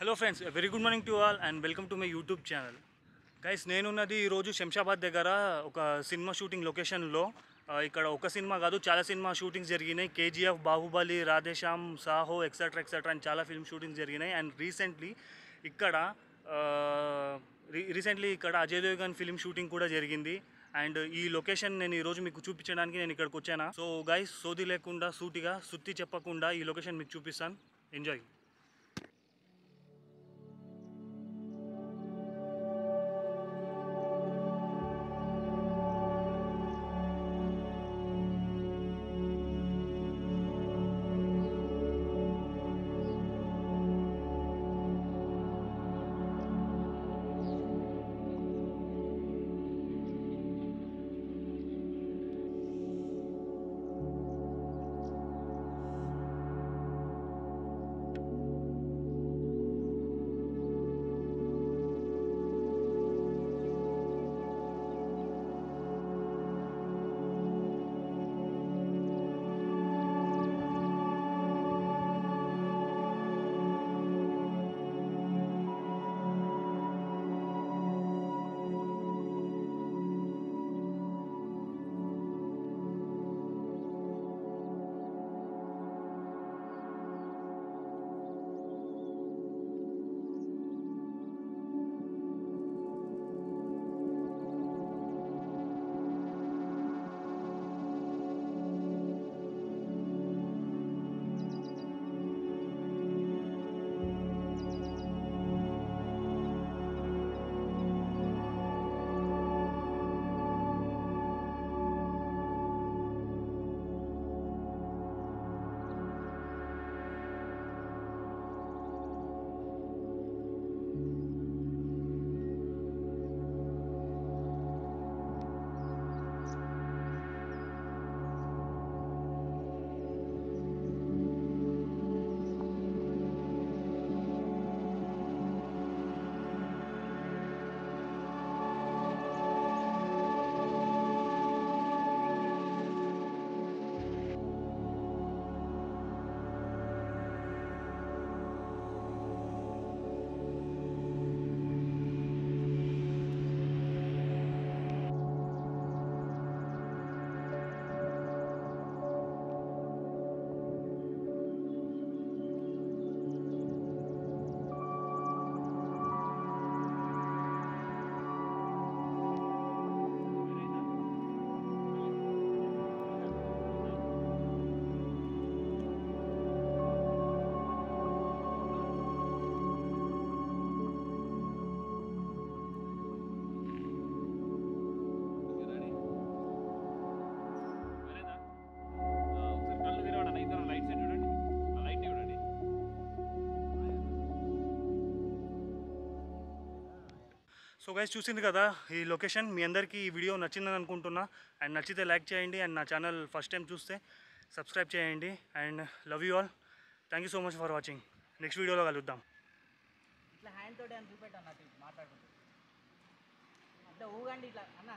Hello friends very good morning to all and welcome to my YouTube channel guys నేనున్నది ఈరోజు శంషాబాద్ దగ్గర ఒక cinema shooting లొకేషన్లో ఇక్కడ ఒక సినిమా కాదు చాలా సినిమా షూటింగ్స్ జరిగినాయి. KGF Baahubali Radhe Shyam Saaho etcetera etcetera అని చాలా ఫిల్మ్ షూటింగ్స్ జరిగినాయి. అండ్ రీసెంట్లీ ఇక్కడ రీసెంట్లీ ఇక్కడ అజయ్ దేవ్గన్ ఫిల్మ్ షూటింగ్ కూడా జరిగింది. అండ్ ఈ లొకేషన్ నేను ఈరోజు మీకు చూపించడానికి నేను ఇక్కడికి వచ్చాను? సో గైస్ సోది లేకుండా సూటిగా సుత్తి చెప్పకుండా ఈ లొకేషన్ మీకు చూపిస్తాను. ఎంజాయ్ సో గైస్ చూసింది కదా ఈ లొకేషన్ మీ అందరికీ ఈ వీడియో నచ్చిందని అనుకుంటున్నా. అండ్ నచ్చితే లైక్ చేయండి. అండ్ నా ఛానల్ ఫస్ట్ టైం చూస్తే సబ్స్క్రైబ్ చేయండి. And love you all thank you so much for watching next వీడియోలో కలుద్దాం. ఇట్లా హ్యాండ్ తోటి అని చూపెట్టాను అన్నట్టు మాట్లాడుకుంటూ. ఊగండి ఇట్లా అన్న.